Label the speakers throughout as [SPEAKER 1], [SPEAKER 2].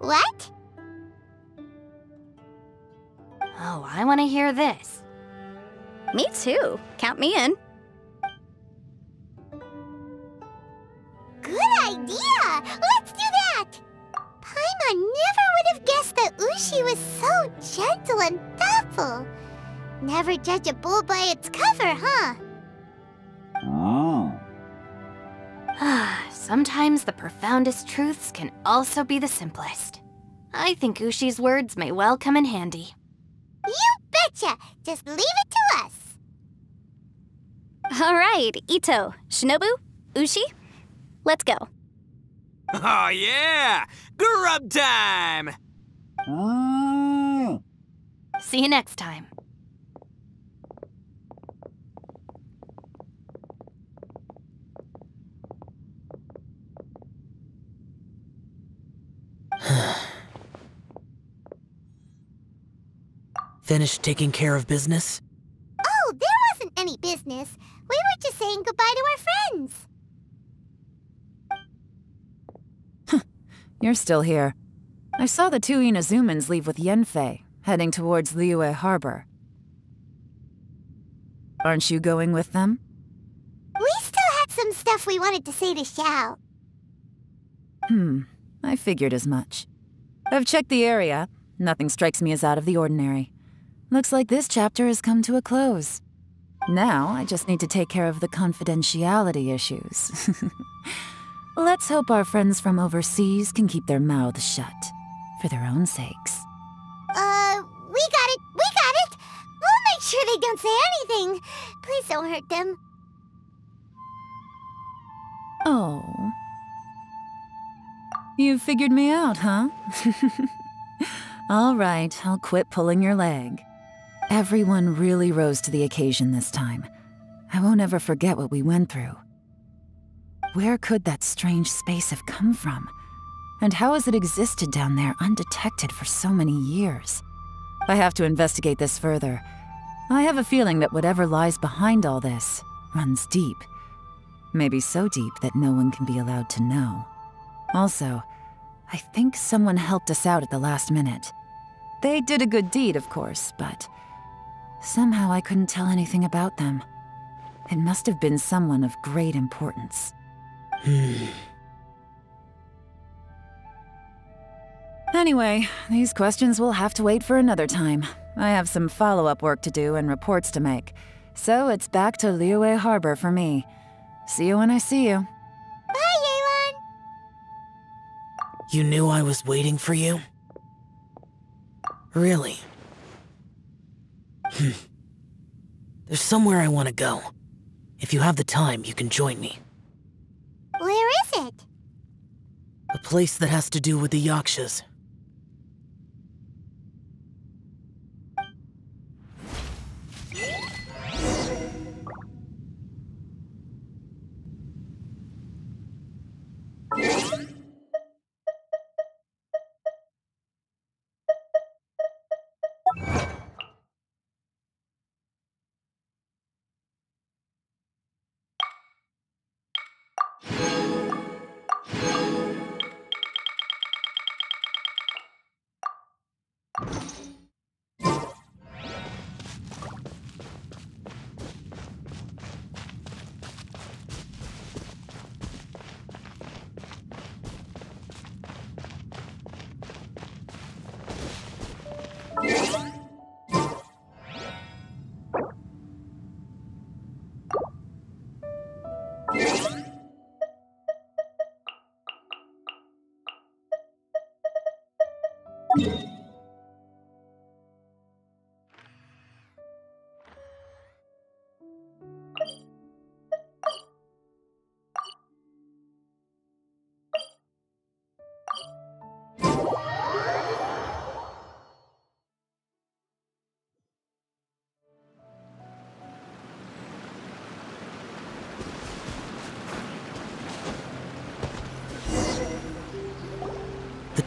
[SPEAKER 1] What?
[SPEAKER 2] Oh, I want to hear this.
[SPEAKER 3] Me too. Count me in.
[SPEAKER 1] Good idea! Let's do that! Paimon never would have guessed that Ushi was so gentle and thoughtful. Never judge a bull by its cover, huh?
[SPEAKER 2] Ah, Sometimes the profoundest truths can also be the simplest. I think Ushi's words may well come in handy.
[SPEAKER 1] You betcha! Just leave it to us!
[SPEAKER 3] All right, Ito, Shinobu, Ushi, let's go.
[SPEAKER 4] Oh, yeah! Grub time! Mm.
[SPEAKER 2] See you next time.
[SPEAKER 5] Finished taking care of business?
[SPEAKER 1] Oh, there wasn't any business. We were just saying goodbye to our friends.
[SPEAKER 6] You're still here. I saw the two Inazumans leave with Yanfei, heading towards Liyue Harbor. Aren't you going with them?
[SPEAKER 1] We still had some stuff we wanted to say to Xiao.
[SPEAKER 6] Hmm, I figured as much. I've checked the area. Nothing strikes me as out of the ordinary. Looks like this chapter has come to a close. Now, I just need to take care of the confidentiality issues. Let's hope our friends from overseas can keep their mouths shut. For their own sakes.
[SPEAKER 1] Uh, we got it! We got it! We'll make sure they don't say anything. Please don't hurt them.
[SPEAKER 6] Oh. You figured me out, huh? All right, I'll quit pulling your leg. Everyone really rose to the occasion this time. I won't ever forget what we went through. Where could that strange space have come from? And how has it existed down there undetected for so many years? I have to investigate this further. I have a feeling that whatever lies behind all this runs deep. Maybe so deep that no one can be allowed to know. Also, I think someone helped us out at the last minute. They did a good deed, of course, but somehow I couldn't tell anything about them. It must have been someone of great importance. Anyway, these questions will have to wait for another time. I have some follow-up work to do and reports to make. So it's back to Liyue Harbor for me. See you when I see you.
[SPEAKER 1] Bye, Yelan!
[SPEAKER 5] You knew I was waiting for you? Really? Hmm. There's somewhere I want to go. If you have the time, you can join me.
[SPEAKER 1] Where is it?
[SPEAKER 5] A place that has to do with the Yakshas.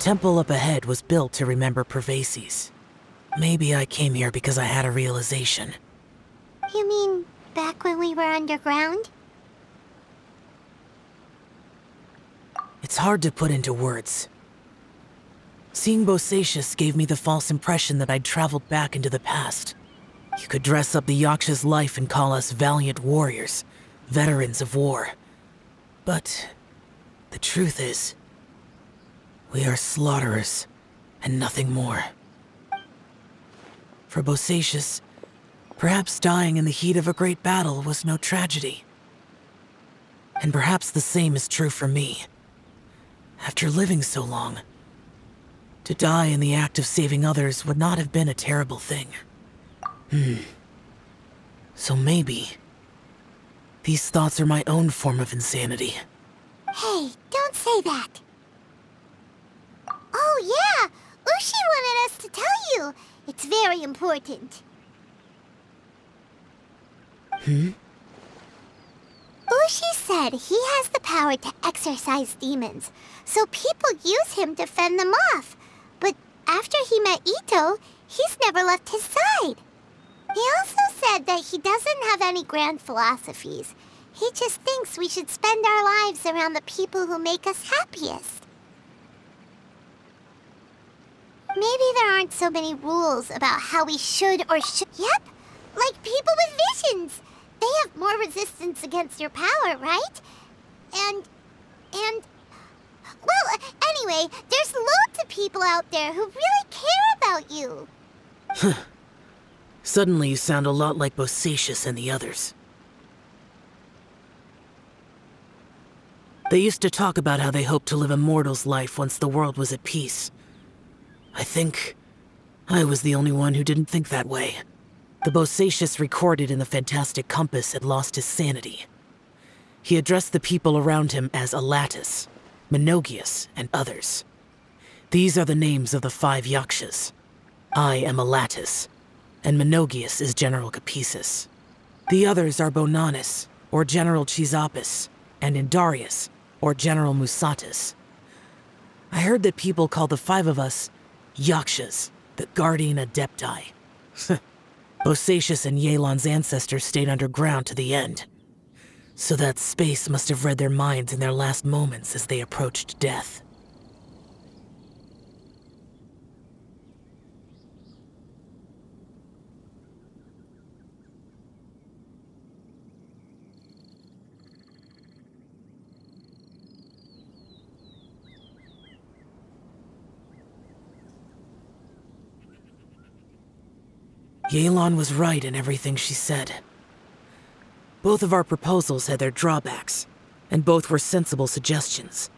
[SPEAKER 5] Temple up ahead was built to remember Pervases. Maybe I came here because I had a realization.
[SPEAKER 1] You mean back when we were underground?
[SPEAKER 5] It's hard to put into words. Seeing Bosacius gave me the false impression that I'd traveled back into the past. You could dress up the Yaksha's life and call us valiant warriors, veterans of war. But the truth is, we are slaughterers and nothing more. For Bosacius, perhaps dying in the heat of a great battle was no tragedy. And perhaps the same is true for me. After living so long, to die in the act of saving others would not have been a terrible thing. Hmm. So maybe... These thoughts are my own form of insanity.
[SPEAKER 1] Hey, don't say that. Oh yeah, Ushi wanted us to tell you. It's very important.
[SPEAKER 5] Hmm?
[SPEAKER 1] Ushi said he has the power to exorcise demons, so people use him to fend them off. But after he met Ito, he's never left his side. He also said that he doesn't have any grand philosophies. He just thinks we should spend our lives around the people who make us happiest. Maybe there aren't so many rules about how we should or should. Yep, like people with visions. They have more resistance against your power, right? And. and. Well, anyway, there's loads of people out there who really care about you.
[SPEAKER 5] Suddenly you sound a lot like Bosacius and the others. They used to talk about how they hoped to live a mortal's life once the world was at peace. I think I was the only one who didn't think that way. The Bosacius recorded in the Fantastic Compass had lost his sanity. He addressed the people around him as Alatus, Menogias, and others. These are the names of the five Yakshas. I am Alatus, and Menogias is General Capisis. The others are Bonanus, or General Chisapis, and Indarias, or General Musatis. I heard that people call the five of us Yakshas, the Guardian Adepti. Bosacius and Yelan's ancestors stayed underground to the end. So that space must have read their minds in their last moments as they approached death. Yelan was right in everything she said. Both of our proposals had their drawbacks, and both were sensible suggestions.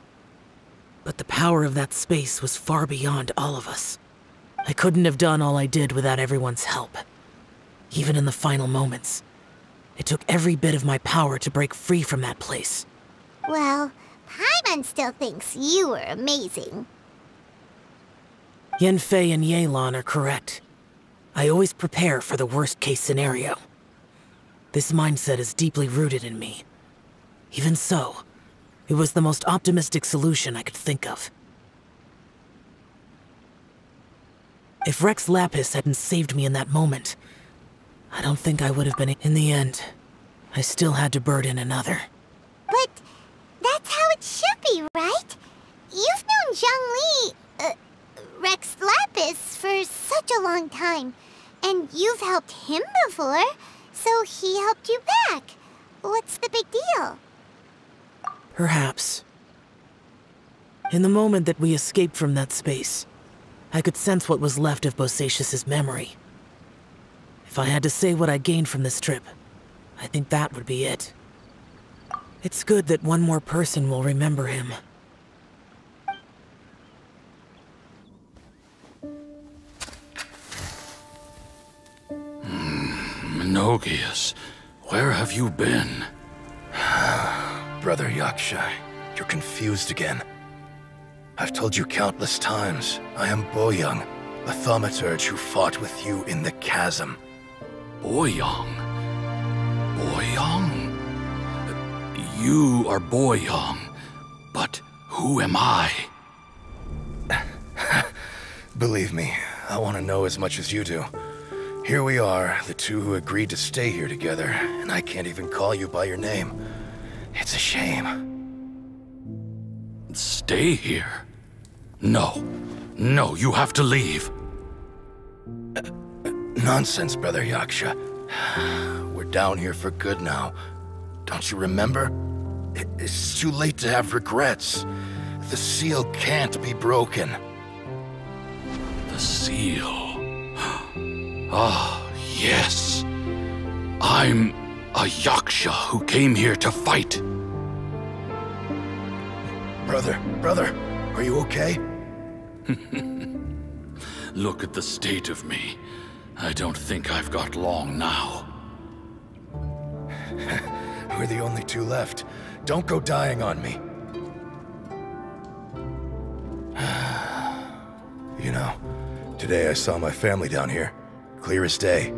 [SPEAKER 5] But the power of that space was far beyond all of us. I couldn't have done all I did without everyone's help. Even in the final moments. It took every bit of my power to break free from that place.
[SPEAKER 1] Well, Paimon still thinks you were amazing.
[SPEAKER 5] Yanfei and Yelan are correct. I always prepare for the worst case scenario. This mindset is deeply rooted in me. Even so, it was the most optimistic solution I could think of. If Rex Lapis hadn't saved me in that moment, I don't think I would have been in the end. I still had to burden another.
[SPEAKER 1] But that's how it should be, right? You've known Zhongli, uh, Rex Lapis, for such a long time. And you've helped him before, so he helped you back. What's the big deal?
[SPEAKER 5] Perhaps. In the moment that we escaped from that space, I could sense what was left of Bosacius's memory. If I had to say what I gained from this trip, I think that would be it. It's good that one more person will remember him.
[SPEAKER 7] Menogias, where have you been?
[SPEAKER 8] Brother Yakshai, you're confused again. I've told you countless times, I am Boyang, a thaumaturge who fought with you in the chasm.
[SPEAKER 7] Boyang? Boyang? You are Boyang, but who am I?
[SPEAKER 8] Believe me, I want to know as much as you do. Here we are, the two who agreed to stay here together, and I can't even call you by your name. It's a shame.
[SPEAKER 7] Stay here? No. No, you have to leave.
[SPEAKER 8] Nonsense, Brother Yaksha. We're down here for good now. Don't you remember? It's too late to have regrets. The seal can't be broken.
[SPEAKER 7] The seal. Ah, yes. I'm a Yaksha who came here to fight.
[SPEAKER 8] Brother, brother, are you okay?
[SPEAKER 7] Look at the state of me. I don't think I've got long now.
[SPEAKER 8] We're the only two left. Don't go dying on me. you know, today I saw my family down here. Clear as day.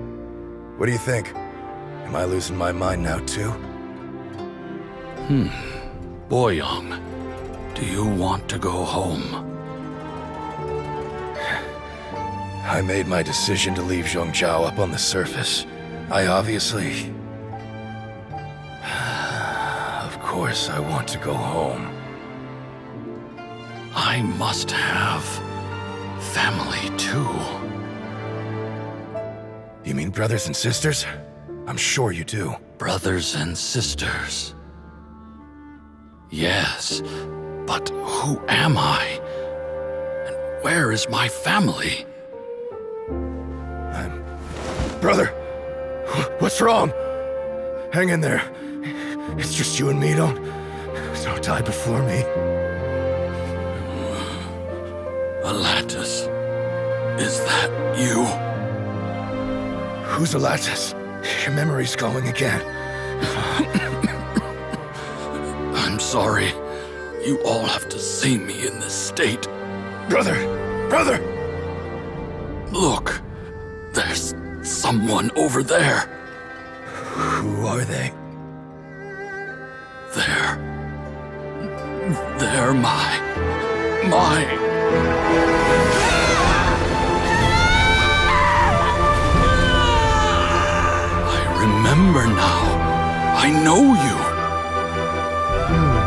[SPEAKER 8] What do you think? Am I losing my mind now, too?
[SPEAKER 7] Hmm. Boyang, do you want to go home?
[SPEAKER 8] I made my decision to leave Zhongzhao up on the surface. I obviously... of course I want to go home.
[SPEAKER 7] I must have family too.
[SPEAKER 8] You mean brothers and sisters? I'm sure you do.
[SPEAKER 7] Brothers and sisters. Yes, but who am I? And where is my family?
[SPEAKER 8] I'm... Brother! What's wrong? Hang in there. It's just you and me, don't... Don't die before me.
[SPEAKER 7] Alatus, is that you?
[SPEAKER 8] Who's Alatus? Your memory's going again.
[SPEAKER 7] I'm sorry. You all have to see me in this state.
[SPEAKER 8] Brother! Brother!
[SPEAKER 7] Look, there's someone over there.
[SPEAKER 8] Who are they?
[SPEAKER 7] There. They're my. my. Remember now. I know you. Hmm.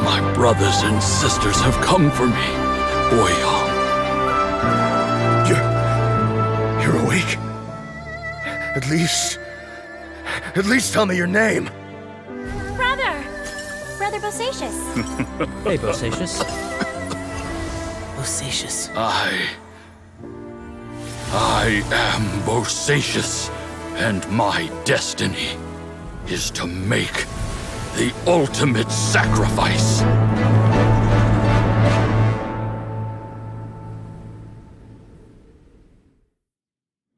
[SPEAKER 7] My brothers and sisters have come for me, Boyang.
[SPEAKER 8] You're... You're awake? At least... At least tell me your name.
[SPEAKER 3] Brother! Brother Bosacius.
[SPEAKER 9] Hey, Bosacius.
[SPEAKER 5] Bosacius.
[SPEAKER 7] I. I am Bosacius, and my destiny is to make the ultimate sacrifice.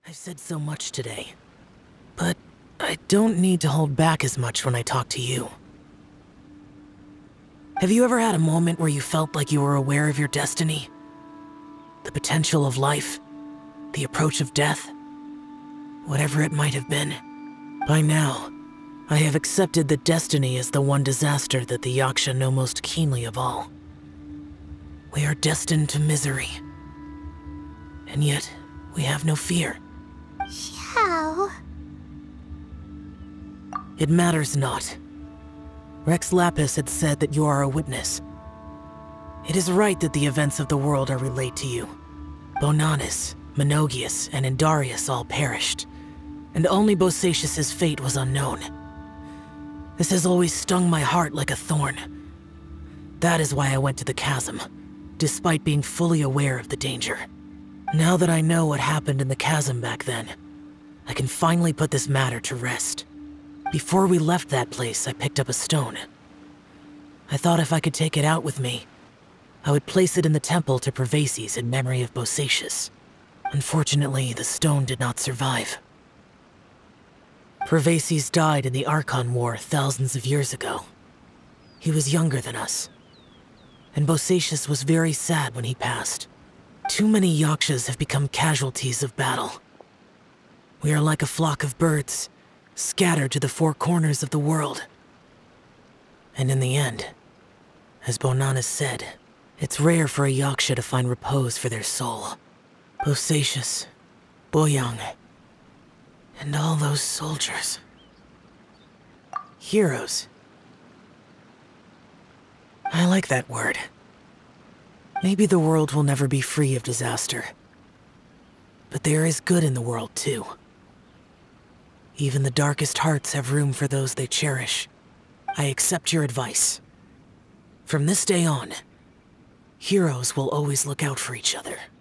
[SPEAKER 5] I've said so much today, but I don't need to hold back as much when I talk to you. Have you ever had a moment where you felt like you were aware of your destiny? The potential of life? The approach of death? Whatever it might have been. By now, I have accepted that destiny is the one disaster that the Yaksha know most keenly of all. We are destined to misery. And yet, we have no fear.
[SPEAKER 1] Xiao.
[SPEAKER 5] It matters not. Rex Lapis had said that you are a witness. It is right that the events of the world are relayed to you. Bonanus, Menogias, and Indarias all perished, and only Bosacius's fate was unknown. This has always stung my heart like a thorn. That is why I went to the chasm, despite being fully aware of the danger. Now that I know what happened in the chasm back then, I can finally put this matter to rest. Before we left that place, I picked up a stone. I thought if I could take it out with me, I would place it in the temple to Pervases in memory of Bosacius. Unfortunately, the stone did not survive. Pervases died in the Archon War thousands of years ago. He was younger than us. And Bosacius was very sad when he passed. Too many Yakshas have become casualties of battle. We are like a flock of birds, scattered to the four corners of the world. And in the end, as Bonanus said, it's rare for a Yaksha to find repose for their soul. Bosacius, Boyang, and all those soldiers. Heroes. I like that word. Maybe the world will never be free of disaster. But there is good in the world, too. Even the darkest hearts have room for those they cherish. I accept your advice. From this day on, heroes will always look out for each other.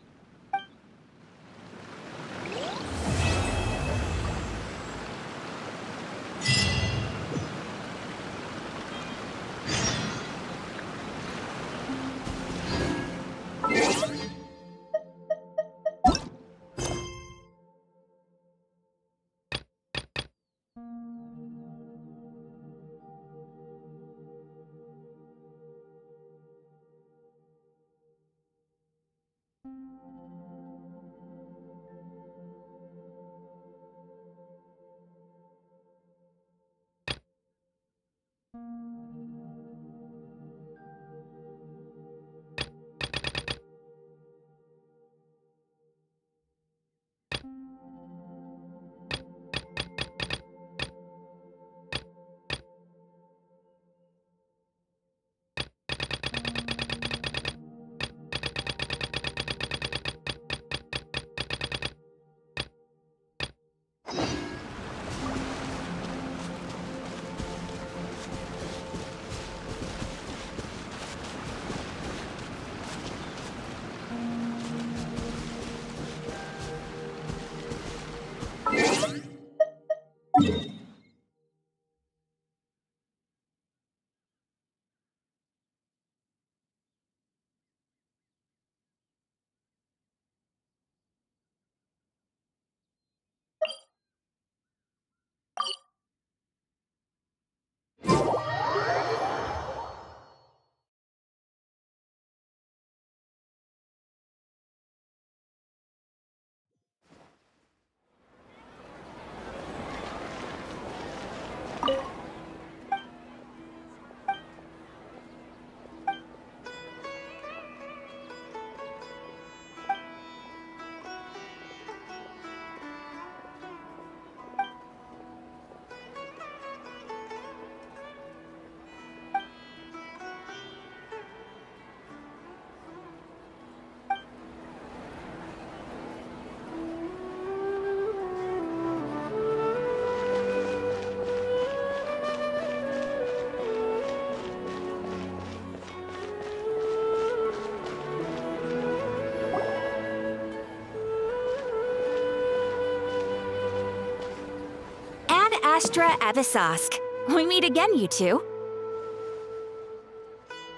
[SPEAKER 3] Astra Abyssosque. We meet again, you two.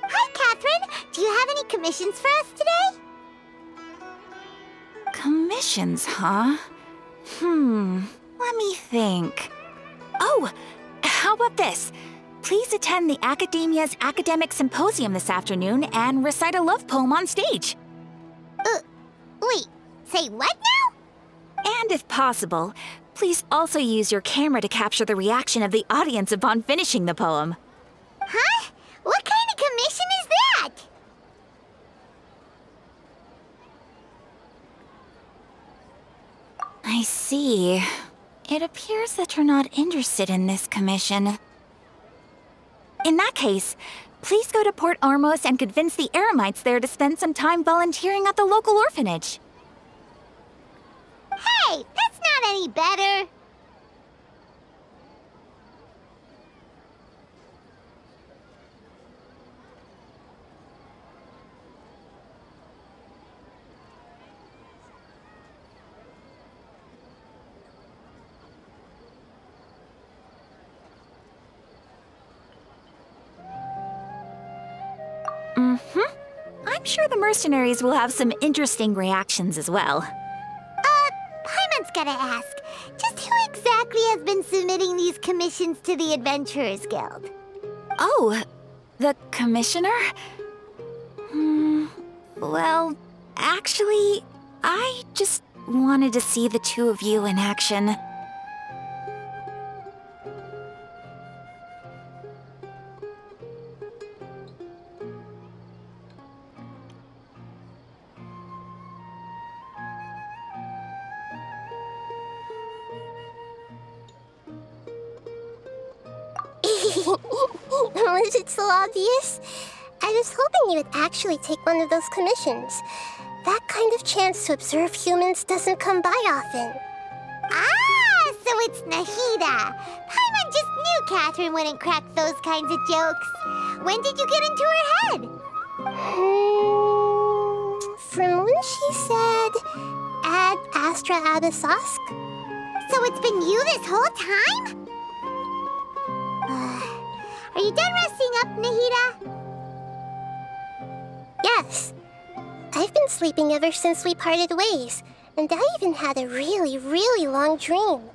[SPEAKER 1] Hi, Catherine. Do you have any commissions for us today?
[SPEAKER 3] Commissions, huh? Hmm, let me think. Oh, how about this? Please attend the Academia's Academic Symposium this afternoon and recite a love poem on stage.
[SPEAKER 1] Uh, wait, say what now?
[SPEAKER 3] And if possible, please also use your camera to capture the reaction of the audience upon finishing the poem.
[SPEAKER 1] Huh? What kind of commission is that?
[SPEAKER 3] I see. It appears that you're not interested in this commission. In that case, please go to Port Ormos and convince the Eremites there to spend some time volunteering at the local orphanage.
[SPEAKER 1] Any better.
[SPEAKER 3] Mm-hmm. I'm sure the mercenaries will have some interesting reactions as well.
[SPEAKER 1] Gotta ask. Just who exactly has been submitting these commissions to the Adventurers Guild?
[SPEAKER 3] Oh, the commissioner? Hmm, well, actually, I just wanted to see the two of you in action.
[SPEAKER 10] Obvious? I was hoping you would actually take one of those commissions. That kind of chance to observe humans doesn't come by often.
[SPEAKER 1] Ah, so it's Nahida. Paimon just knew Catherine wouldn't crack those kinds of jokes. When did you get into her head?
[SPEAKER 10] Hmm, from when she said, Ad Astra Abyssosque?
[SPEAKER 1] So it's been you this whole time? Are you done resting up, Nahida?
[SPEAKER 10] Yes. I've been sleeping ever since we parted ways, and I even had a really, really long dream.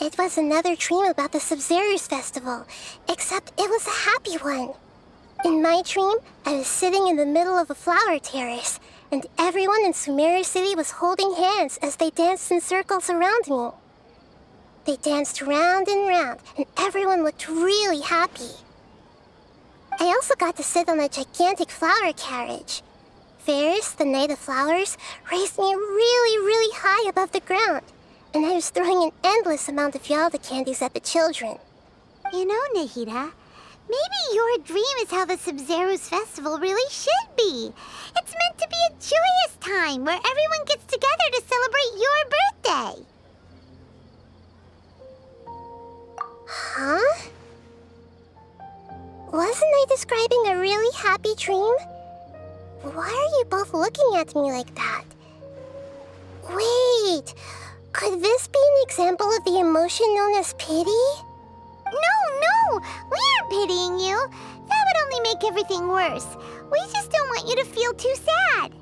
[SPEAKER 10] It was another dream about the Sabzeruz festival, except it was a happy one. In my dream, I was sitting in the middle of a flower terrace, and everyone in Sumeru City was holding hands as they danced in circles around me. They danced round and round, and everyone looked really happy. I also got to sit on a gigantic flower carriage. Ferris, the Knight of Flowers, raised me really, really high above the ground, and I was throwing an endless amount of Yalda candies at the children.
[SPEAKER 1] You know, Nahida, maybe your dream is how the Sabzeruz festival really should be. It's meant to be a joyous time where everyone gets together to celebrate your birthday.
[SPEAKER 10] Huh? Wasn't I describing a really happy dream? Why are you both looking at me like that? Wait, could this be an example of the emotion known as pity?
[SPEAKER 1] No, no, we aren't pitying you. That would only make everything worse. We just don't want you to feel too sad.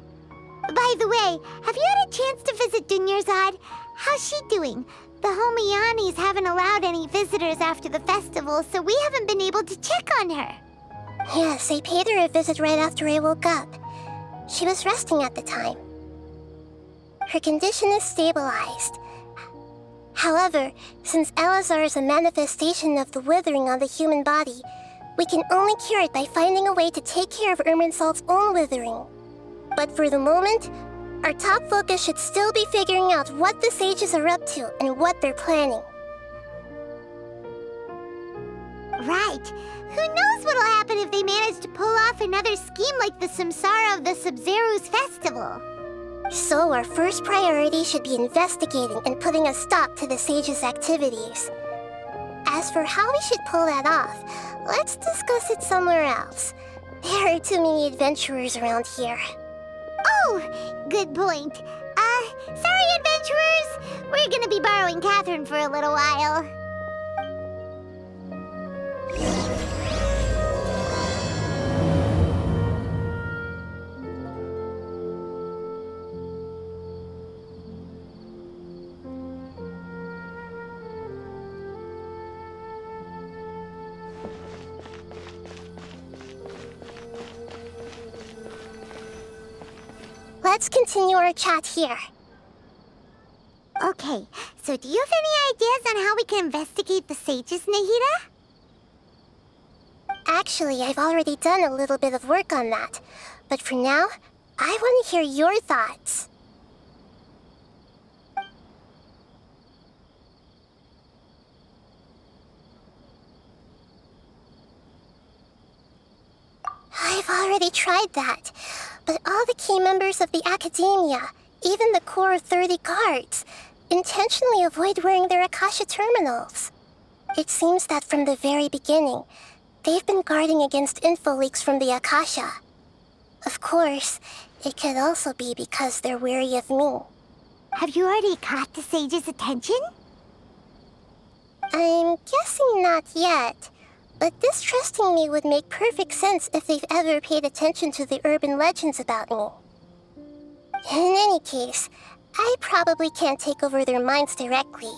[SPEAKER 1] By the way, have you had a chance to visit Dunyarzad? How's she doing? The Homianis haven't allowed any visitors after the festival, so we haven't been able to check on her.
[SPEAKER 10] Yes, I paid her a visit right after I woke up. She was resting at the time. Her condition is stabilized. However, since Eleazar is a manifestation of the withering on the human body, we can only cure it by finding a way to take care of Irminsul's own withering. But for the moment, our top focus should still be figuring out what the sages are up to and what they're planning.
[SPEAKER 1] Right. Who knows what'll happen if they manage to pull off another scheme like the Samsara of the Sabzeruz festival?
[SPEAKER 10] So our first priority should be investigating and putting a stop to the sages' activities. As for how we should pull that off, let's discuss it somewhere else. There are too many adventurers around here.
[SPEAKER 1] Oh, good point. Uh, sorry, adventurers. We're gonna be borrowing Catherine for a little while.
[SPEAKER 10] Let's continue our chat here.
[SPEAKER 1] Okay, so do you have any ideas on how we can investigate the sages, Nahida?
[SPEAKER 10] Actually, I've already done a little bit of work on that. But for now, I want to hear your thoughts. I've already tried that. But all the key members of the Academia, even the Corps of 30 guards, intentionally avoid wearing their Akasha terminals. It seems that from the very beginning, they've been guarding against info leaks from the Akasha. Of course, it could also be because they're weary of me.
[SPEAKER 1] Have you already caught the sage's attention?
[SPEAKER 10] I'm guessing not yet. But distrusting me would make perfect sense if they've ever paid attention to the urban legends about me. In any case, I probably can't take over their minds directly.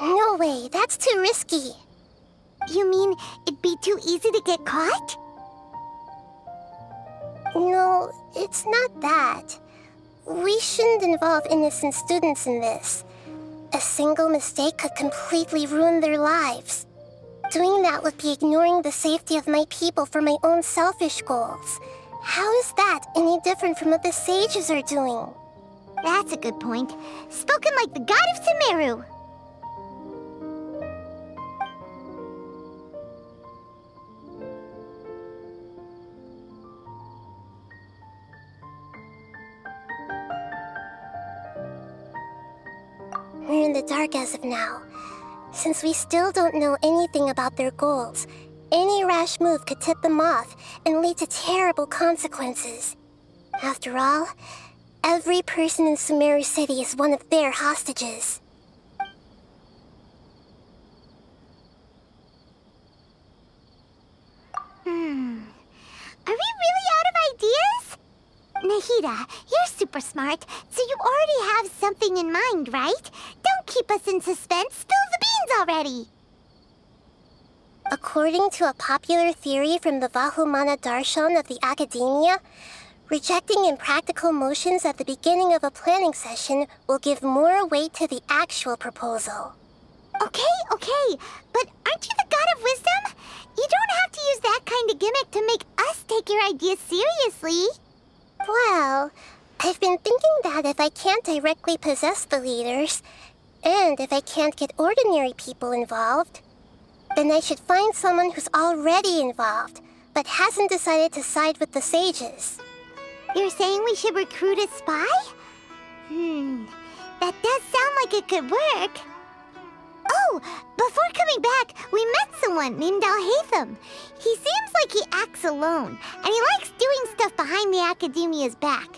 [SPEAKER 10] No way, that's too risky.
[SPEAKER 1] You mean it'd be too easy to get caught?
[SPEAKER 10] No, it's not that. We shouldn't involve innocent students in this. A single mistake could completely ruin their lives. Doing that would be ignoring the safety of my people for my own selfish goals. How is that any different from what the sages are doing?
[SPEAKER 1] That's a good point. Spoken like the god of Sumeru.
[SPEAKER 10] We're in the dark as of now. Since we still don't know anything about their goals, any rash move could tip them off and lead to terrible consequences. After all, every person in Sumeru City is one of their hostages.
[SPEAKER 1] Hmm. Are we really out of ideas? Nahida, you're super smart, so you already have something in mind, right? Don't keep us in suspense. Spill the beans already.
[SPEAKER 10] According to a popular theory from the Vahumana Darshan of the Academia, rejecting impractical motions at the beginning of a planning session will give more weight to the actual proposal.
[SPEAKER 1] Okay, okay, but aren't you the god of wisdom? You don't have to use that kind of gimmick to make us take your ideas seriously.
[SPEAKER 10] Well, I've been thinking that if I can't directly possess the leaders, and if I can't get ordinary people involved, then I should find someone who's already involved, but hasn't decided to side with the sages.
[SPEAKER 1] You're saying we should recruit a spy? Hmm, that does sound like it could work. Oh, before coming back, we met someone named Alhaitham. He seems like he acts alone, and he likes doing stuff behind the Academia's back.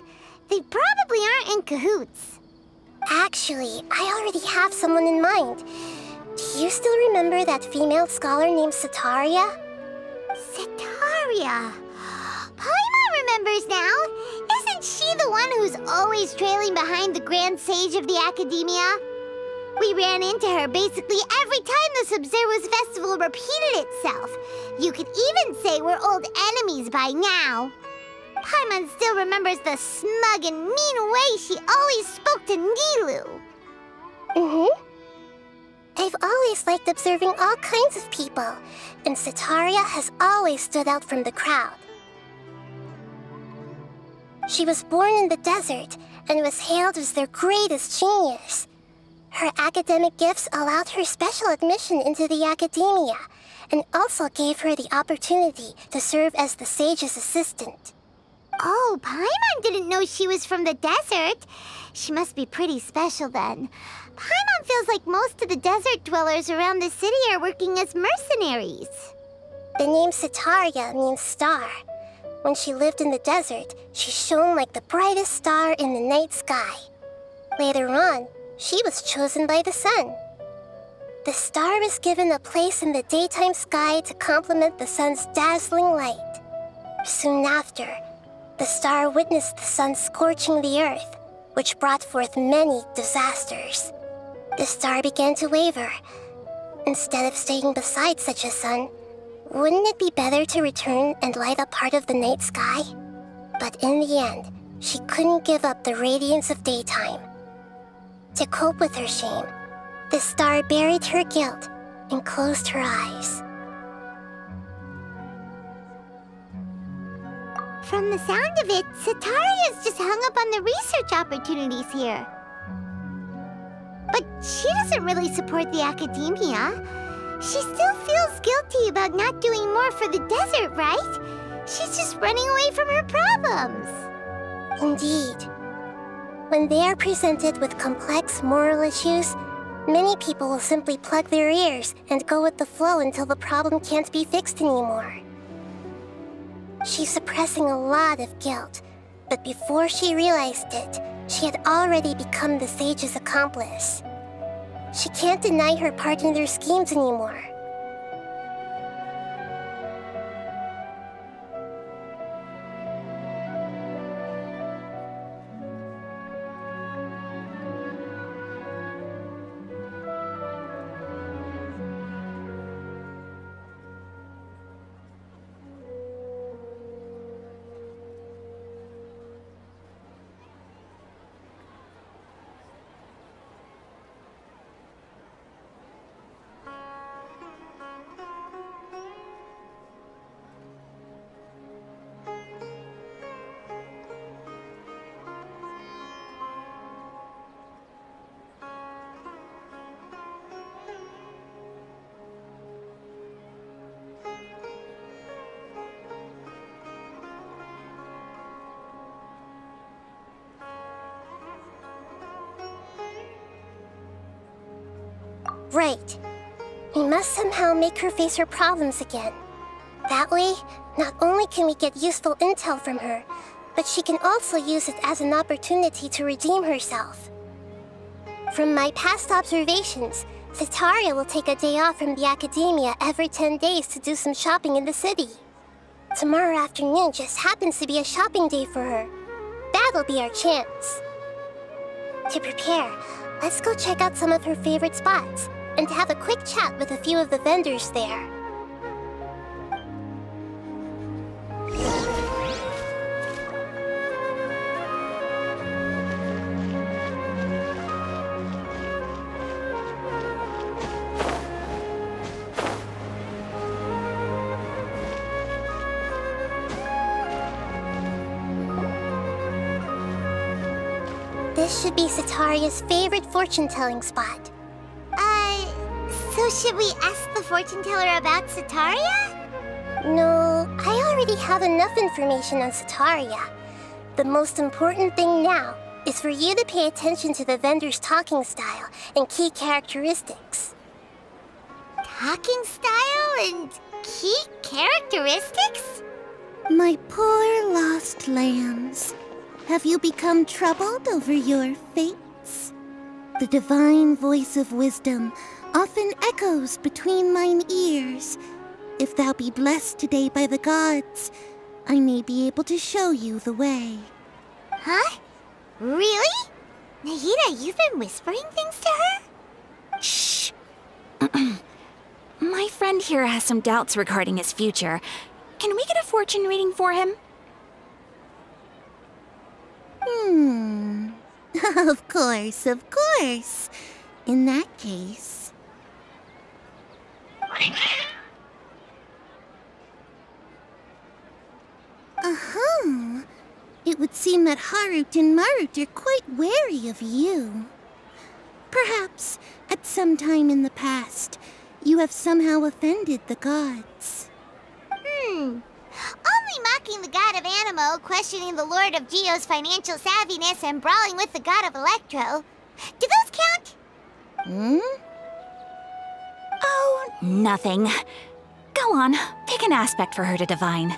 [SPEAKER 1] They probably aren't in cahoots.
[SPEAKER 10] Actually, I already have someone in mind. Do you still remember that female scholar named Setaria?
[SPEAKER 1] Setaria. Paimon remembers now. Isn't she the one who's always trailing behind the Grand Sage of the Academia? We ran into her basically every time the Sabzeruz Festival repeated itself. You could even say we're old enemies by now. Paimon still remembers the smug and mean way she always spoke to Nilou.
[SPEAKER 10] Mm-hmm. I've always liked observing all kinds of people, and Setaria has always stood out from the crowd. She was born in the desert and was hailed as their greatest genius. Her academic gifts allowed her special admission into the academia, and also gave her the opportunity to serve as the sage's assistant.
[SPEAKER 1] Oh, Paimon didn't know she was from the desert. She must be pretty special then. Paimon feels like most of the desert dwellers around the city are working as mercenaries.
[SPEAKER 10] The name Setaria means star. When she lived in the desert, she shone like the brightest star in the night sky. Later on, she was chosen by the sun. The star was given a place in the daytime sky to complement the sun's dazzling light. Soon after, the star witnessed the sun scorching the earth, which brought forth many disasters. The star began to waver. Instead of staying beside such a sun, wouldn't it be better to return and light up part of the night sky? But in the end, she couldn't give up the radiance of daytime. To cope with her shame, the star buried her guilt and closed her eyes.
[SPEAKER 1] From the sound of it, Setaria's just hung up on the research opportunities here. But she doesn't really support the academia. She still feels guilty about not doing more for the desert, right? She's just running away from her problems.
[SPEAKER 10] Indeed. When they are presented with complex moral issues, many people will simply plug their ears and go with the flow until the problem can't be fixed anymore. She's suppressing a lot of guilt, but before she realized it, she had already become the sage's accomplice. She can't deny her part in their schemes anymore. Right. We must somehow make her face her problems again. That way, not only can we get useful intel from her, but she can also use it as an opportunity to redeem herself. From my past observations, Setaria will take a day off from the academia every 10 days to do some shopping in the city. Tomorrow afternoon just happens to be a shopping day for her. That'll be our chance. To prepare, let's go check out some of her favorite spots and have a quick chat with a few of the vendors there. This should be Setaria's favorite fortune-telling spot.
[SPEAKER 1] So should we ask the fortune teller about Setaria?
[SPEAKER 10] No, I already have enough information on Setaria. The most important thing now is for you to pay attention to the vendor's talking style and key characteristics.
[SPEAKER 1] Talking style and key characteristics?
[SPEAKER 11] My poor lost lambs. Have you become troubled over your fates? The divine voice of wisdom often echoes between mine ears. If thou be blessed today by the gods, I may be able to show you the way.
[SPEAKER 1] Huh? Really? Nahida, you've been whispering things to her?
[SPEAKER 3] Shh. My friend here has some doubts regarding his future. Can we get a fortune reading for him?
[SPEAKER 11] Hmm. of course, of course. In that case. Uh-huh. It would seem that Harut and Marut are quite wary of you. Perhaps, at some time in the past, you have somehow offended the gods.
[SPEAKER 1] Hmm. Only mocking the god of Anemo, questioning the lord of Geo's financial savviness, and brawling with the god of Electro. Do those count?
[SPEAKER 11] Hmm?
[SPEAKER 3] Oh, nothing. Go on, pick an aspect for her to divine.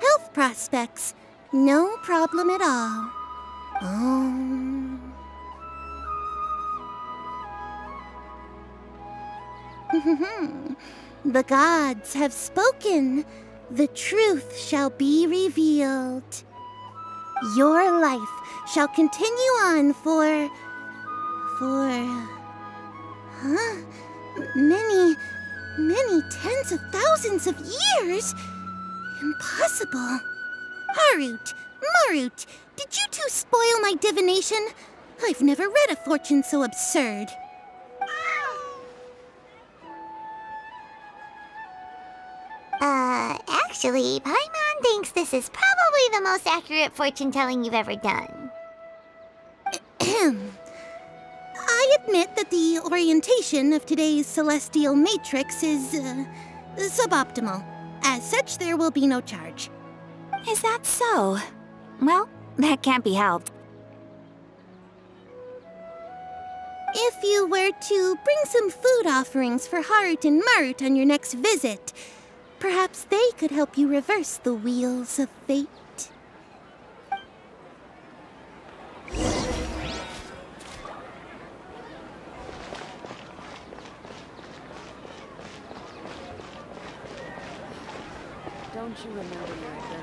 [SPEAKER 11] Health prospects. No problem at all. Um... the gods have spoken. The truth shall be revealed. Your life shall continue on for... for... Huh? Many, many tens of thousands of years? Impossible. Harut, Marut, did you two spoil my divination? I've never read a fortune so absurd.
[SPEAKER 1] Uh, actually, Paimon thinks this is probably the most accurate fortune telling you've ever done.
[SPEAKER 11] I admit that the orientation of today's celestial matrix is uh, suboptimal. As such, there will be no charge.
[SPEAKER 3] Is that so? Well, that can't be helped.
[SPEAKER 11] If you were to bring some food offerings for Harut and Marut on your next visit, perhaps they could help you reverse the wheels of fate.
[SPEAKER 12] Don't you remember your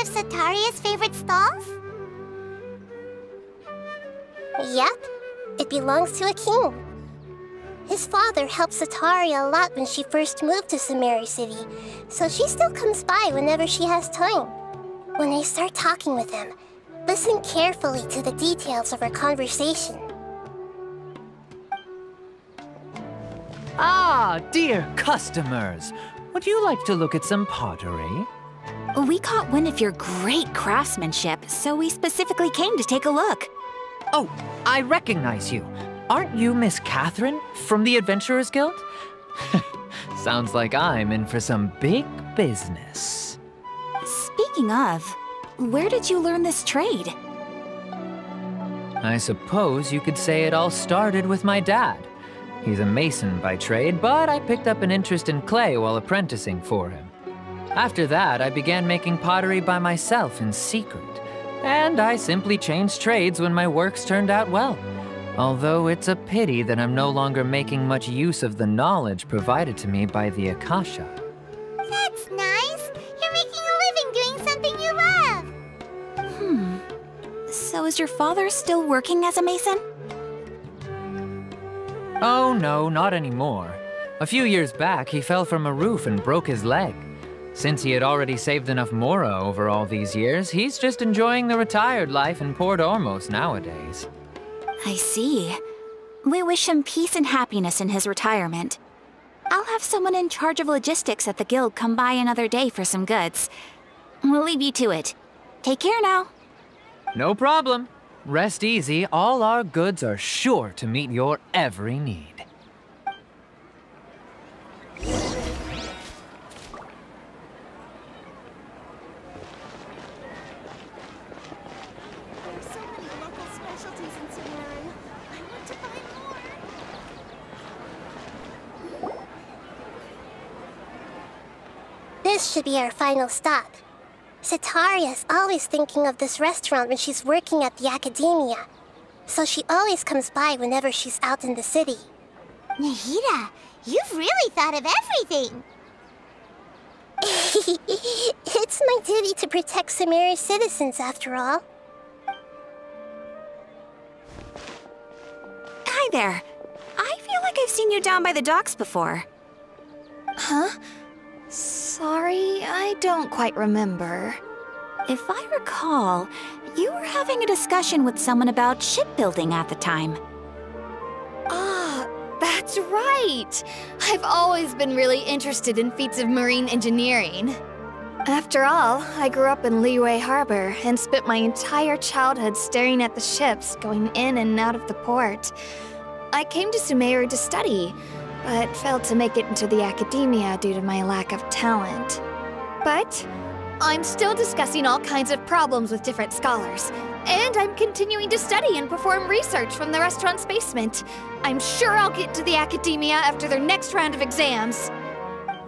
[SPEAKER 1] of Setaria's favorite stalls?
[SPEAKER 10] Yep, it belongs to a king. His father helped Setaria a lot when she first moved to Sumeru City, so she still comes by whenever she has time. When I start talking with him, listen carefully to the details of our conversation.
[SPEAKER 13] Ah, dear customers. Would you like to look at some pottery?
[SPEAKER 3] We caught wind of your great craftsmanship, so we specifically came to take a look.
[SPEAKER 13] Oh, I recognize you. Aren't you Miss Catherine from the Adventurers Guild? Sounds like I'm in for some big business.
[SPEAKER 3] Speaking of, where did you learn this trade?
[SPEAKER 13] I suppose you could say it all started with my dad. He's a mason by trade, but I picked up an interest in clay while apprenticing for him. After that, I began making pottery by myself in secret, and I simply changed trades when my works turned out well. Although it's a pity that I'm no longer making much use of the knowledge provided to me by the Akasha.
[SPEAKER 1] That's nice. You're making a living doing something you love.
[SPEAKER 3] Hmm. So is your father still working as a mason?
[SPEAKER 13] Oh no, not anymore. A few years back, he fell from a roof and broke his leg. Since he had already saved enough Mora over all these years, he's just enjoying the retired life in Port Ormos nowadays.
[SPEAKER 3] I see. We wish him peace and happiness in his retirement. I'll have someone in charge of logistics at the guild come by another day for some goods. We'll leave you to it. Take care now.
[SPEAKER 13] No problem. Rest easy, all our goods are sure to meet your every need.
[SPEAKER 11] There's so many local specialties in Sumeru. I want to buy more.
[SPEAKER 10] This should be our final stop. Setaria's always thinking of this restaurant when she's working at the academia. So she always comes by whenever she's out in the city.
[SPEAKER 1] Nahida, you've really thought of everything.
[SPEAKER 10] it's my duty to protect Sumeru's citizens, after all.
[SPEAKER 3] Hi there. I feel like I've seen you down by the docks before.
[SPEAKER 2] Huh? Sorry, I don't quite remember.
[SPEAKER 3] If I recall, you were having a discussion with someone about shipbuilding at the time.
[SPEAKER 2] Ah, that's right! I've always been really interested in feats of marine engineering. After all, I grew up in Liyue Harbor and spent my entire childhood staring at the ships going in and out of the port. I came to Sumeru to study, but failed to make it into the academia due to my lack of talent. But I'm still discussing all kinds of problems with different scholars, and I'm continuing to study and perform research from the restaurant's basement. I'm sure I'll get to the academia after their next round of exams.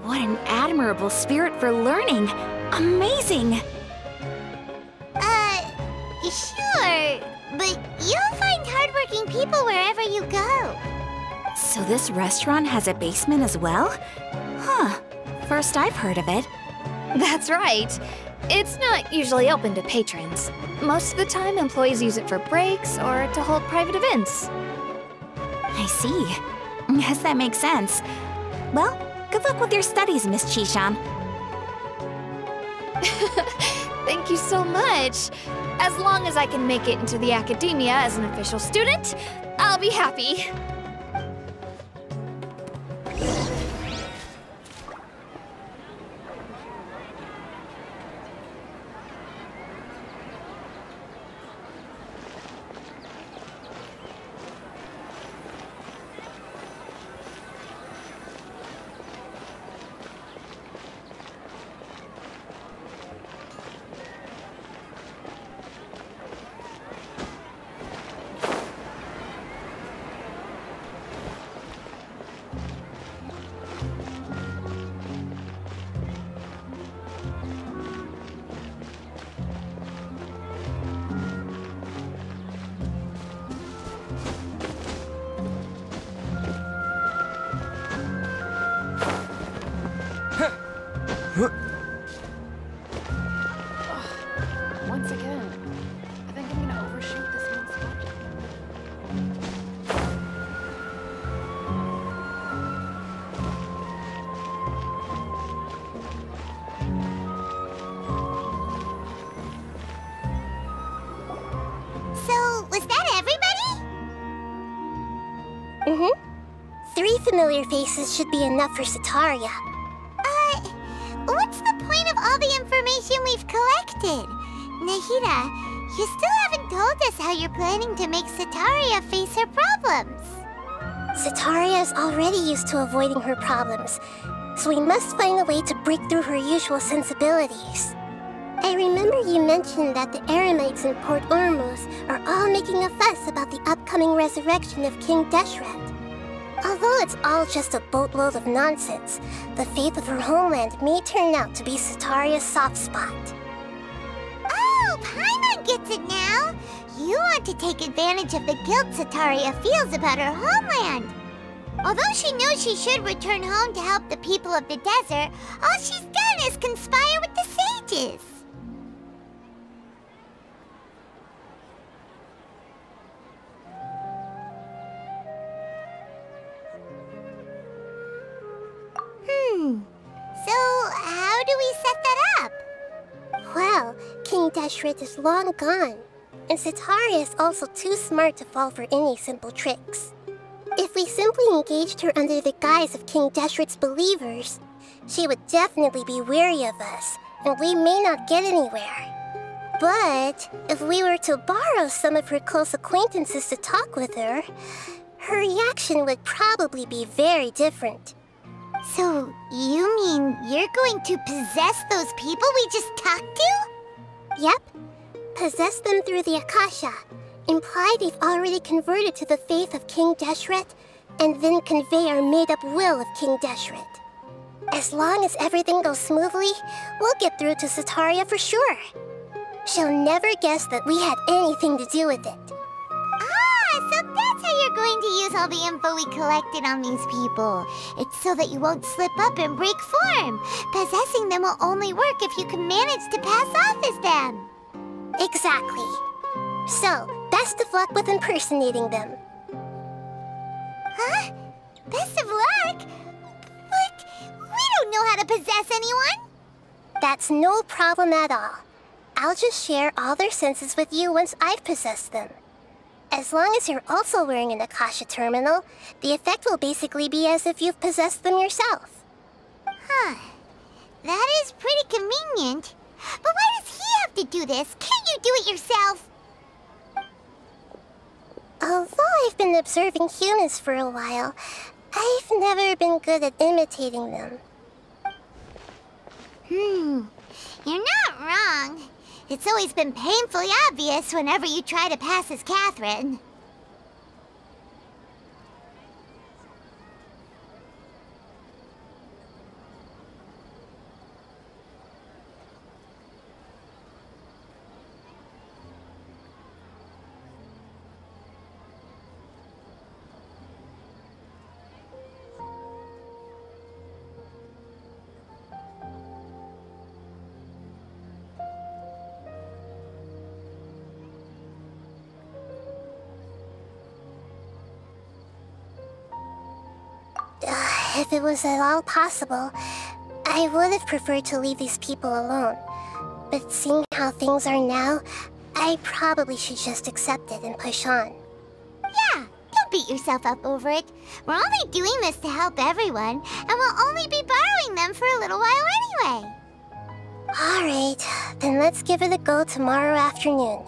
[SPEAKER 3] What an admirable spirit for learning! Amazing!
[SPEAKER 1] Uh, sure. But you'll find hardworking people wherever you go.
[SPEAKER 3] So this restaurant has a basement as well? Huh. First I've heard of it.
[SPEAKER 2] That's right. It's not usually open to patrons. Most of the time, employees use it for breaks or to hold private events.
[SPEAKER 3] I see. Yes, that makes sense. Well, good luck with your studies, Miss Chishan.
[SPEAKER 2] Thank you so much. As long as I can make it into the academia as an official student, I'll be happy.
[SPEAKER 10] Familiar faces should be enough for Setaria.
[SPEAKER 1] Uh, what's the point of all the information we've collected? Nahida, you still haven't told us how you're planning to make Setaria face her problems.
[SPEAKER 10] Setaria is already used to avoiding her problems, so we must find a way to break through her usual sensibilities. I remember you mentioned that the Eremites in Port Ormos are all making a fuss about the upcoming resurrection of King Deshret. Although it's all just a boatload of nonsense, the fate of her homeland may turn out to be Setaria's soft spot.
[SPEAKER 1] Oh, Paimon gets it now! You want to take advantage of the guilt Setaria feels about her homeland. Although she knows she should return home to help the people of the desert, all she's done is conspire with the sages. Do we set that up?
[SPEAKER 10] Well, King Deshret is long gone, and Setaria is also too smart to fall for any simple tricks. If we simply engaged her under the guise of King Deshret's believers, she would definitely be weary of us, and we may not get anywhere. But if we were to borrow some of her close acquaintances to talk with her, her reaction would probably be very different.
[SPEAKER 1] So, you mean you're going to possess those people we just talked to?
[SPEAKER 10] Yep. Possess them through the Akasha. Imply they've already converted to the faith of King Deshret, and then convey our made-up will of King Deshret. As long as everything goes smoothly, we'll get through to Setaria for sure. She'll never guess that we had anything to do with it.
[SPEAKER 1] Ah, so that's how you're going to use all the info we collected on these people. It's so that you won't slip up and break form. Possessing them will only work if you can manage to pass off as them.
[SPEAKER 10] Exactly. So, best of luck with impersonating them.
[SPEAKER 1] Huh? Best of luck? But we don't know how to possess anyone.
[SPEAKER 10] That's no problem at all. I'll just share all their senses with you once I've possessed them. As long as you're also wearing an Akasha terminal, the effect will basically be as if you've possessed them yourself.
[SPEAKER 1] Huh. That is pretty convenient. But why does he have to do this? Can't you do it yourself?
[SPEAKER 10] Although I've been observing humans for a while, I've never been good at imitating them.
[SPEAKER 1] Hmm. You're not wrong. It's always been painfully obvious whenever you try to pass as Catherine.
[SPEAKER 10] If it was at all possible, I would have preferred to leave these people alone. But seeing how things are now, I probably should just accept it and push on.
[SPEAKER 1] Yeah, don't beat yourself up over it. We're only doing this to help everyone, and we'll only be borrowing them for a little while anyway.
[SPEAKER 10] Alright, then let's give it a go tomorrow afternoon.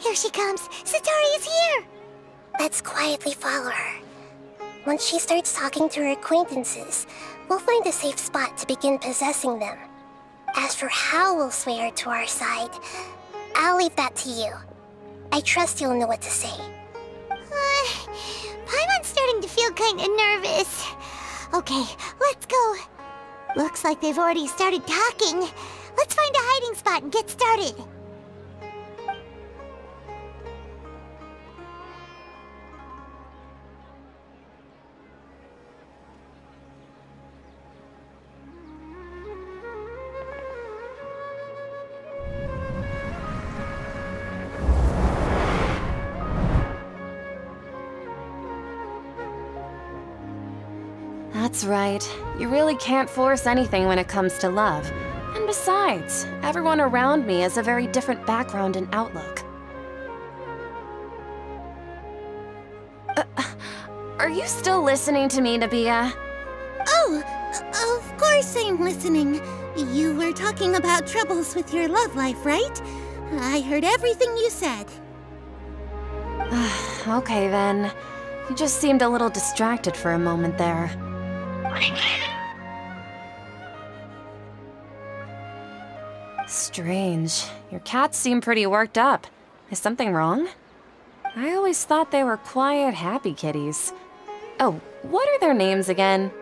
[SPEAKER 1] Here she comes. Setaria is here.
[SPEAKER 10] Let's quietly follow her. Once she starts talking to her acquaintances, we'll find a safe spot to begin possessing them. As for how we'll sway her to our side, I'll leave that to you. I trust you'll know what to say.
[SPEAKER 1] Uh, Paimon's starting to feel kinda nervous. Okay, let's go. Looks like they've already started talking. Let's find a hiding spot and get started.
[SPEAKER 14] That's right. You really can't force anything when it comes to love. And besides, everyone around me has a very different background and outlook. Uh, are you still listening to me, Nabia?
[SPEAKER 11] Oh, of course I'm listening. You were talking about troubles with your love life, right? I heard everything you said.
[SPEAKER 14] okay then. You just seemed a little distracted for a moment there. Strange. Your cats seem pretty worked up. Is something wrong? I always thought they were quiet, happy kitties. Oh, what are their names again?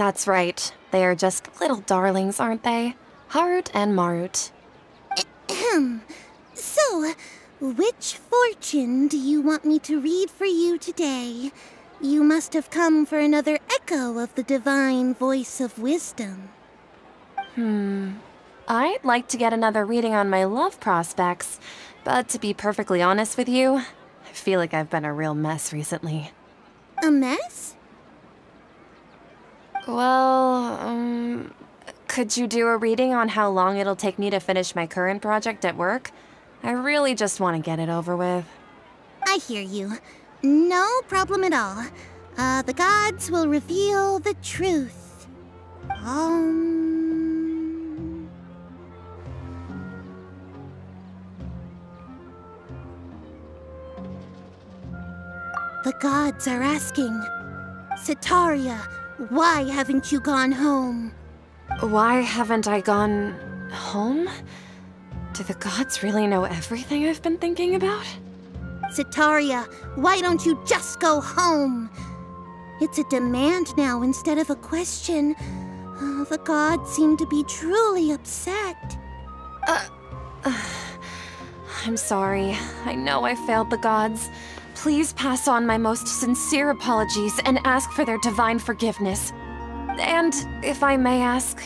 [SPEAKER 14] That's right. They are just little darlings, aren't they? Harut and Marut.
[SPEAKER 11] So, which fortune do you want me to read for you today? You must have come for another echo of the divine voice of wisdom.
[SPEAKER 14] Hmm. I'd like to get another reading on my love prospects, but to be perfectly honest with you, I feel like I've been a real mess recently.
[SPEAKER 11] A mess?
[SPEAKER 14] Well, um, could you do a reading on how long it'll take me to finish my current project at work? I really just want to get it over with.
[SPEAKER 11] I hear you. No problem at all. Uh, the gods will reveal the truth. Um. The gods are asking, Setaria, why haven't you gone home?
[SPEAKER 14] Why haven't I gone home? Do the gods really know everything I've been thinking about?
[SPEAKER 11] Setaria, why don't you just go home? It's a demand now instead of a question. Uh, the gods seem to be truly upset.
[SPEAKER 14] Uh, I'm sorry. I know I failed the gods. Please pass on my most sincere apologies and ask for their divine forgiveness. And if I may ask,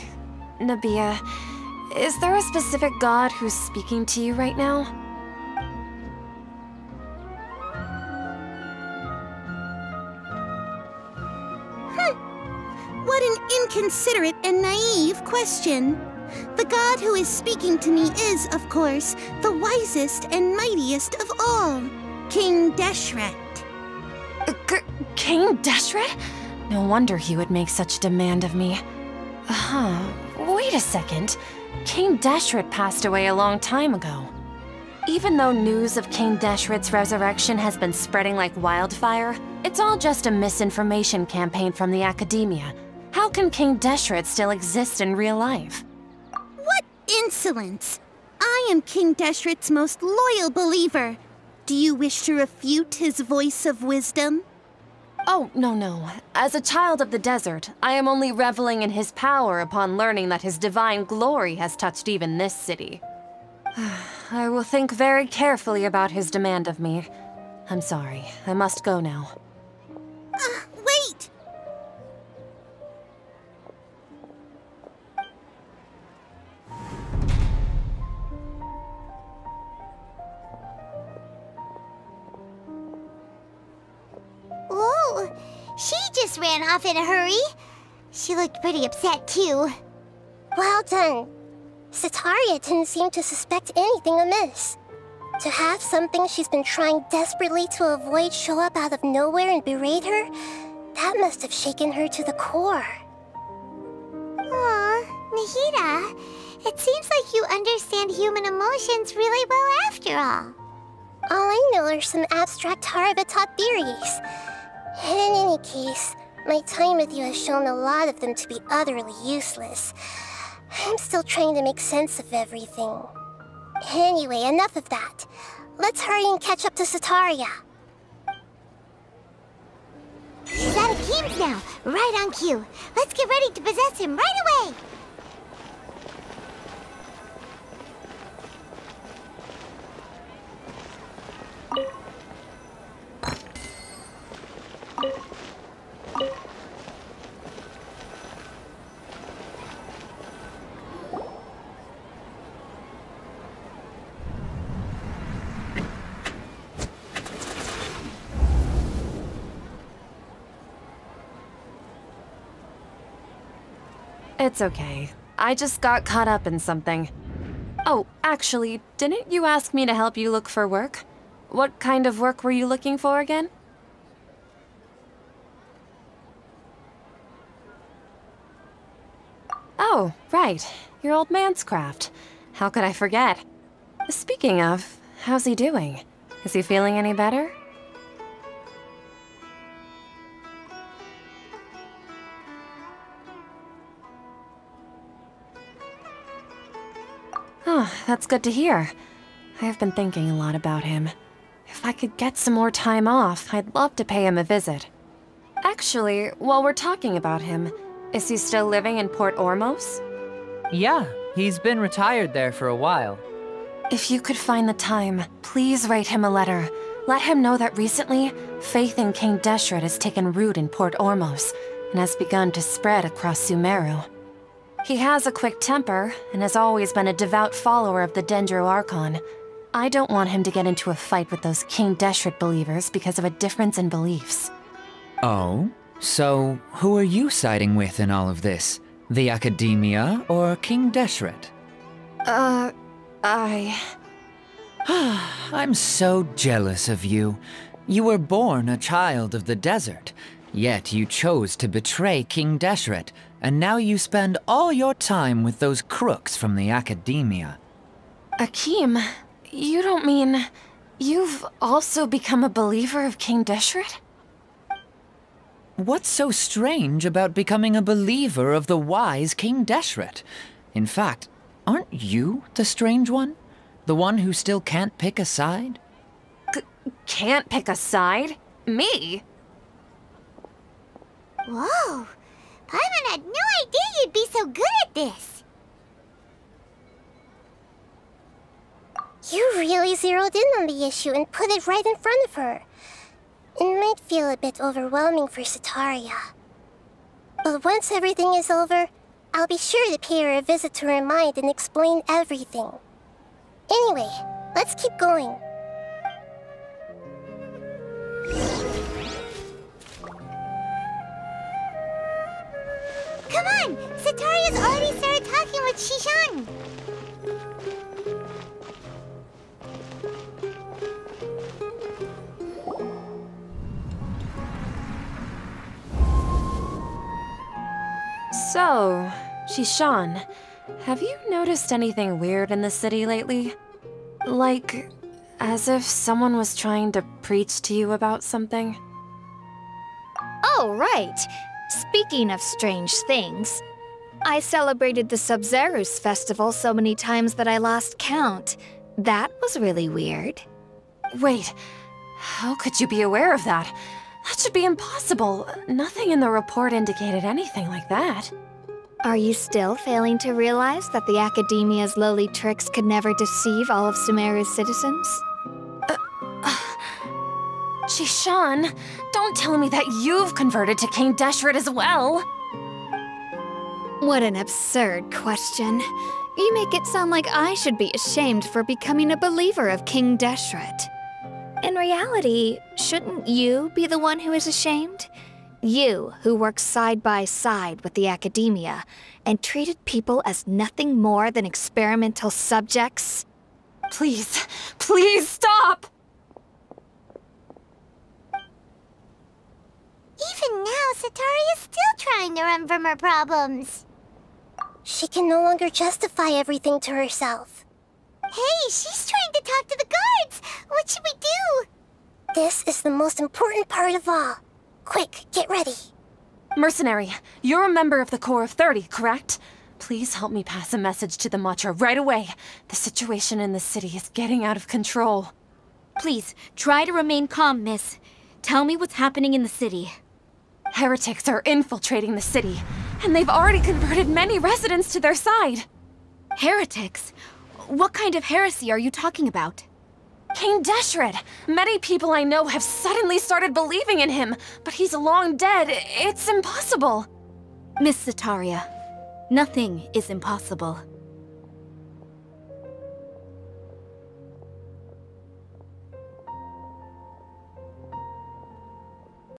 [SPEAKER 14] Nabia, is there a specific god who's speaking to you right now? Hm.
[SPEAKER 11] What an inconsiderate and naive question. The god who is speaking to me is, of course, the wisest and mightiest of all, King Deshret.
[SPEAKER 14] Uh, G King Deshret? No wonder he would make such demand of me. Huh, wait a second. King Deshret passed away a long time ago. Even though news of King Deshret's resurrection has been spreading like wildfire, it's all just a misinformation campaign from the Academia. How can King Deshret still exist in real life?
[SPEAKER 11] What insolence! I am King Deshret's most loyal believer. Do you wish to refute his voice of wisdom?
[SPEAKER 14] Oh, no, no. As a child of the desert, I am only reveling in his power upon learning that his divine glory has touched even this city. I will think very carefully about his demand of me. I'm sorry. I must go now.
[SPEAKER 11] Uh,
[SPEAKER 1] Ooh, she just ran off in a hurry. She looked pretty upset, too.
[SPEAKER 10] Well done. Setaria didn't seem to suspect anything amiss. To have something she's been trying desperately to avoid show up out of nowhere and berate her, that must have shaken her to the core.
[SPEAKER 1] Aw, Nahida, it seems like you understand human emotions really well after all.
[SPEAKER 10] All I know are some abstract Haravatat theories. In any case, my time with you has shown a lot of them to be utterly useless. I'm still trying to make sense of everything. Anyway, enough of that. Let's hurry and catch up to Setaria.
[SPEAKER 1] He's at Akeem's now, right on cue. Let's get ready to possess him right away!
[SPEAKER 14] It's okay. I just got caught up in something. Oh, actually, didn't you ask me to help you look for work? What kind of work were you looking for again? Oh, right. Your old man's craft. How could I forget? Speaking of, how's he doing? Is he feeling any better? That's good to hear. I have been thinking a lot about him. If I could get some more time off, I'd love to pay him a visit. Actually, while we're talking about him, is he still living in Port Ormos?
[SPEAKER 13] Yeah, he's been retired there for a while.
[SPEAKER 14] If you could find the time, please write him a letter. Let him know that recently, faith in King Deshret has taken root in Port Ormos and has begun to spread across Sumeru. He has a quick temper and has always been a devout follower of the Dendro Archon. I don't want him to get into a fight with those King Deshret believers because of a difference in beliefs.
[SPEAKER 13] Oh? So, who are you siding with in all of this? The Academia or King Deshret?
[SPEAKER 14] Uh, I...
[SPEAKER 13] I'm so jealous of you. You were born a child of the desert, yet you chose to betray King Deshret, and now you spend all your time with those crooks from the Academia.
[SPEAKER 14] Akim, you don't mean... You've also become a believer of King Deshret?
[SPEAKER 13] What's so strange about becoming a believer of the wise King Deshret? In fact, aren't you the strange one? The one who still can't pick a side?
[SPEAKER 14] C can't pick a side? Me?
[SPEAKER 1] Whoa! Paimon had no idea you'd be so good at this!
[SPEAKER 10] You really zeroed in on the issue and put it right in front of her. It might feel a bit overwhelming for Setaria. But once everything is over, I'll be sure to pay her a visit to her mind and explain everything. Anyway, let's keep going.
[SPEAKER 1] Come on! Setaria's already started talking with Shishan!
[SPEAKER 14] So, Shishan, have you noticed anything weird in the city lately? Like, as if someone was trying to preach to you about something?
[SPEAKER 2] Oh, right. Speaking of strange things, I celebrated the Sabzeruz festival so many times that I lost count. That was really weird.
[SPEAKER 14] Wait, how could you be aware of that? That should be impossible. Nothing in the report indicated anything like that.
[SPEAKER 2] Are you still failing to realize that the Academia's lowly tricks could never deceive all of Sumeru's citizens?
[SPEAKER 14] Shishan, don't tell me that you've converted to King Deshret as well.
[SPEAKER 2] What an absurd question. You make it sound like I should be ashamed for becoming a believer of King Deshret. In reality, shouldn't you be the one who is ashamed? You, who worked side by side with the Academia and treated people as nothing more than experimental subjects?
[SPEAKER 14] Please, please stop!
[SPEAKER 1] Even now, Setaria's still trying to run from her problems.
[SPEAKER 10] She can no longer justify everything to herself.
[SPEAKER 1] Hey, she's trying to talk to the guards! What should we do?
[SPEAKER 10] This is the most important part of all. Quick, get ready.
[SPEAKER 14] Mercenary, you're a member of the Corps of 30, correct? Please help me pass a message to the Matra right away. The situation in the city is getting out of control.
[SPEAKER 15] Please, try to remain calm, miss. Tell me what's happening in the city.
[SPEAKER 14] Heretics are infiltrating the city, and they've already converted many residents to their side.
[SPEAKER 15] Heretics? What kind of heresy are you talking about?
[SPEAKER 14] King Deshret! Many people I know have suddenly started believing in him, but he's long dead. It's impossible.
[SPEAKER 15] Miss Setaria, nothing is impossible.